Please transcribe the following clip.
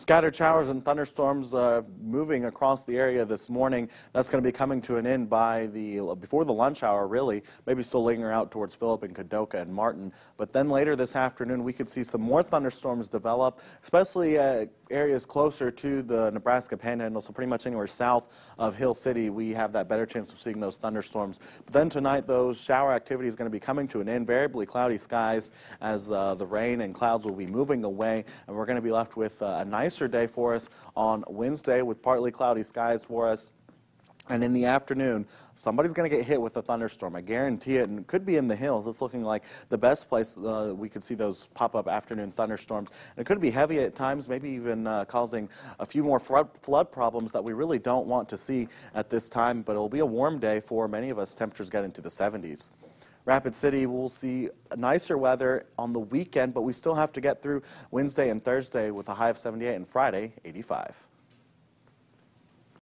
Scattered showers and thunderstorms uh, moving across the area this morning. That's going to be coming to an end by the before the lunch hour, really. Maybe still lingering out towards Philip and Kadoka and Martin. But then later this afternoon, we could see some more thunderstorms develop, especially uh, areas closer to the Nebraska Panhandle. So pretty much anywhere south of Hill City, we have that better chance of seeing those thunderstorms. But then tonight, those shower activity is going to be coming to an end. Variably cloudy skies as uh, the rain and clouds will be moving away, and we're going to be left with uh, a nice nicer day for us on Wednesday with partly cloudy skies for us. And in the afternoon, somebody's going to get hit with a thunderstorm. I guarantee it. And it could be in the hills. It's looking like the best place uh, we could see those pop up afternoon thunderstorms. And it could be heavy at times, maybe even uh, causing a few more flood, flood problems that we really don't want to see at this time. But it'll be a warm day for many of us. Temperatures get into the 70s. Rapid City will see nicer weather on the weekend, but we still have to get through Wednesday and Thursday with a high of 78 and Friday 85.